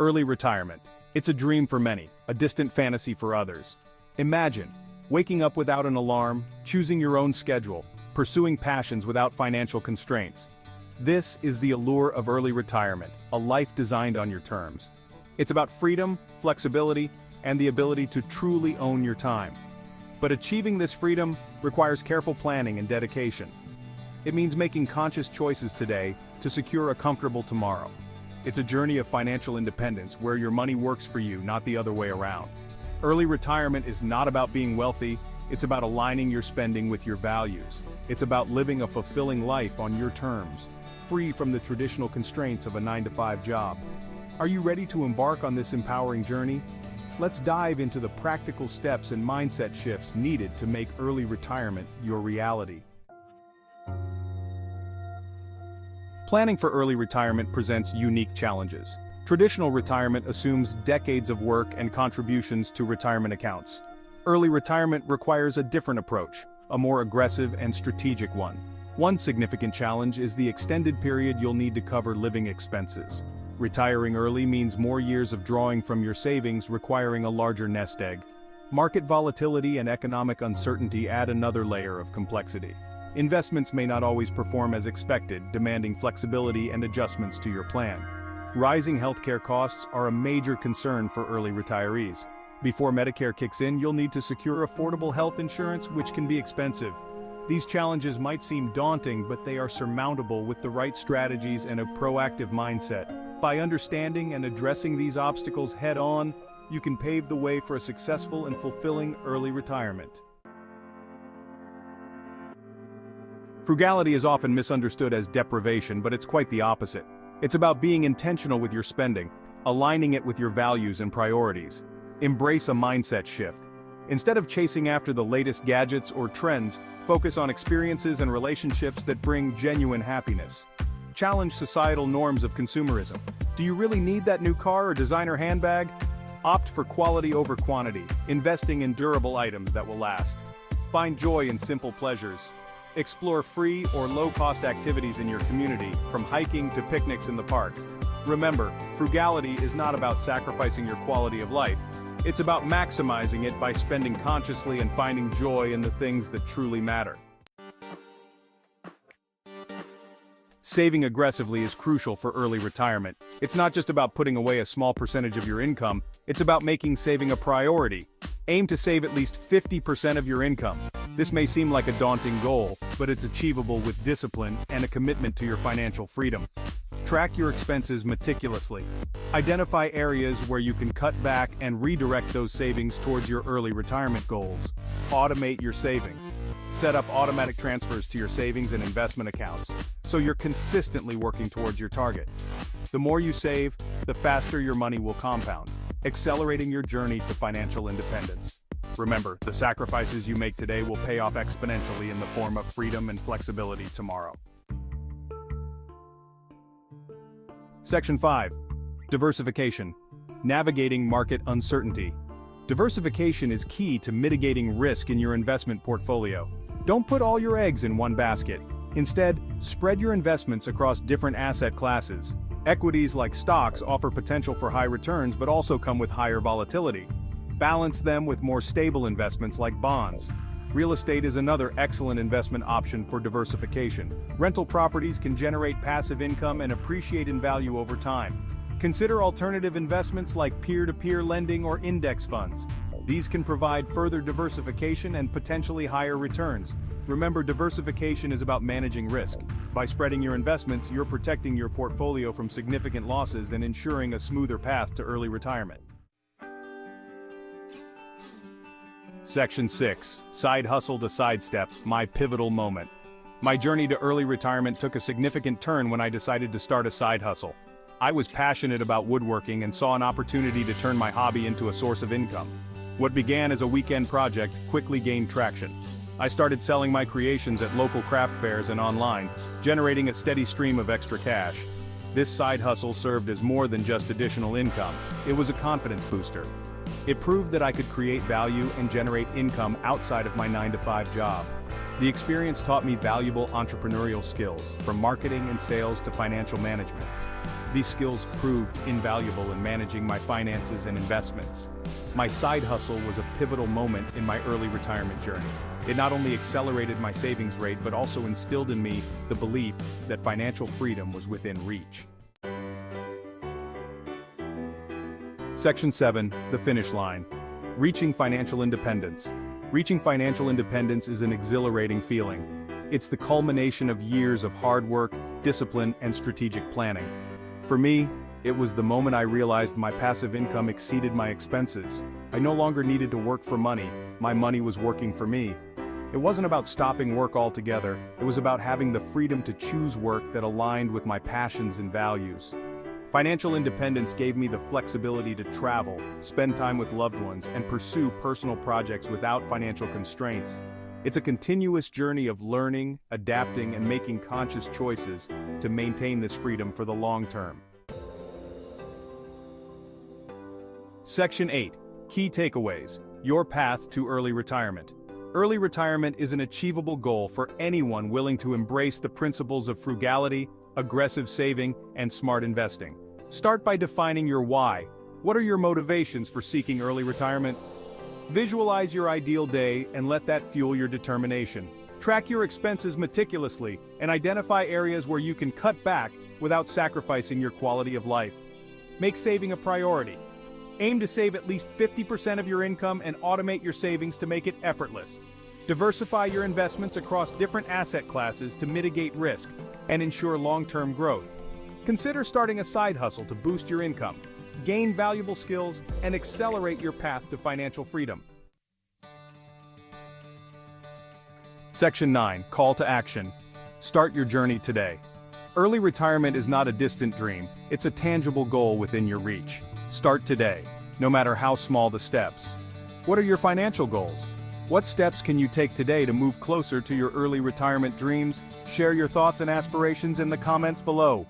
Early retirement. It's a dream for many, a distant fantasy for others. Imagine, waking up without an alarm, choosing your own schedule, pursuing passions without financial constraints. This is the allure of early retirement, a life designed on your terms. It's about freedom, flexibility, and the ability to truly own your time. But achieving this freedom requires careful planning and dedication. It means making conscious choices today to secure a comfortable tomorrow. It's a journey of financial independence where your money works for you, not the other way around. Early retirement is not about being wealthy, it's about aligning your spending with your values. It's about living a fulfilling life on your terms, free from the traditional constraints of a 9-to-5 job. Are you ready to embark on this empowering journey? Let's dive into the practical steps and mindset shifts needed to make early retirement your reality. Planning for early retirement presents unique challenges. Traditional retirement assumes decades of work and contributions to retirement accounts. Early retirement requires a different approach, a more aggressive and strategic one. One significant challenge is the extended period you'll need to cover living expenses. Retiring early means more years of drawing from your savings requiring a larger nest egg. Market volatility and economic uncertainty add another layer of complexity. Investments may not always perform as expected, demanding flexibility and adjustments to your plan. Rising healthcare costs are a major concern for early retirees. Before Medicare kicks in, you'll need to secure affordable health insurance, which can be expensive. These challenges might seem daunting, but they are surmountable with the right strategies and a proactive mindset. By understanding and addressing these obstacles head-on, you can pave the way for a successful and fulfilling early retirement. Frugality is often misunderstood as deprivation, but it's quite the opposite. It's about being intentional with your spending, aligning it with your values and priorities. Embrace a mindset shift. Instead of chasing after the latest gadgets or trends, focus on experiences and relationships that bring genuine happiness. Challenge societal norms of consumerism. Do you really need that new car or designer handbag? Opt for quality over quantity, investing in durable items that will last. Find joy in simple pleasures, Explore free or low-cost activities in your community, from hiking to picnics in the park. Remember, frugality is not about sacrificing your quality of life. It's about maximizing it by spending consciously and finding joy in the things that truly matter. Saving aggressively is crucial for early retirement. It's not just about putting away a small percentage of your income, it's about making saving a priority. Aim to save at least 50% of your income. This may seem like a daunting goal, but it's achievable with discipline and a commitment to your financial freedom. Track your expenses meticulously. Identify areas where you can cut back and redirect those savings towards your early retirement goals. Automate your savings. Set up automatic transfers to your savings and investment accounts, so you're consistently working towards your target. The more you save, the faster your money will compound, accelerating your journey to financial independence. Remember, the sacrifices you make today will pay off exponentially in the form of freedom and flexibility tomorrow. Section 5. Diversification. Navigating market uncertainty. Diversification is key to mitigating risk in your investment portfolio. Don't put all your eggs in one basket. Instead, spread your investments across different asset classes. Equities like stocks offer potential for high returns but also come with higher volatility. Balance them with more stable investments like bonds. Real estate is another excellent investment option for diversification. Rental properties can generate passive income and appreciate in value over time. Consider alternative investments like peer-to-peer -peer lending or index funds. These can provide further diversification and potentially higher returns. Remember, diversification is about managing risk. By spreading your investments, you're protecting your portfolio from significant losses and ensuring a smoother path to early retirement. Section 6. Side Hustle to Sidestep, My Pivotal Moment. My journey to early retirement took a significant turn when I decided to start a side hustle. I was passionate about woodworking and saw an opportunity to turn my hobby into a source of income. What began as a weekend project quickly gained traction. I started selling my creations at local craft fairs and online, generating a steady stream of extra cash. This side hustle served as more than just additional income, it was a confidence booster. It proved that I could create value and generate income outside of my 9-to-5 job. The experience taught me valuable entrepreneurial skills, from marketing and sales to financial management. These skills proved invaluable in managing my finances and investments. My side hustle was a pivotal moment in my early retirement journey. It not only accelerated my savings rate but also instilled in me the belief that financial freedom was within reach. Section 7, The Finish Line. Reaching Financial Independence. Reaching financial independence is an exhilarating feeling. It's the culmination of years of hard work, discipline, and strategic planning. For me, it was the moment I realized my passive income exceeded my expenses. I no longer needed to work for money, my money was working for me. It wasn't about stopping work altogether, it was about having the freedom to choose work that aligned with my passions and values. Financial independence gave me the flexibility to travel, spend time with loved ones, and pursue personal projects without financial constraints. It's a continuous journey of learning, adapting, and making conscious choices to maintain this freedom for the long term. Section 8. Key Takeaways. Your Path to Early Retirement. Early retirement is an achievable goal for anyone willing to embrace the principles of frugality, aggressive saving, and smart investing. Start by defining your why. What are your motivations for seeking early retirement? Visualize your ideal day and let that fuel your determination. Track your expenses meticulously and identify areas where you can cut back without sacrificing your quality of life. Make saving a priority. Aim to save at least 50% of your income and automate your savings to make it effortless. Diversify your investments across different asset classes to mitigate risk and ensure long-term growth. Consider starting a side hustle to boost your income, gain valuable skills, and accelerate your path to financial freedom. Section 9, Call to Action. Start your journey today. Early retirement is not a distant dream, it's a tangible goal within your reach. Start today, no matter how small the steps. What are your financial goals? What steps can you take today to move closer to your early retirement dreams? Share your thoughts and aspirations in the comments below.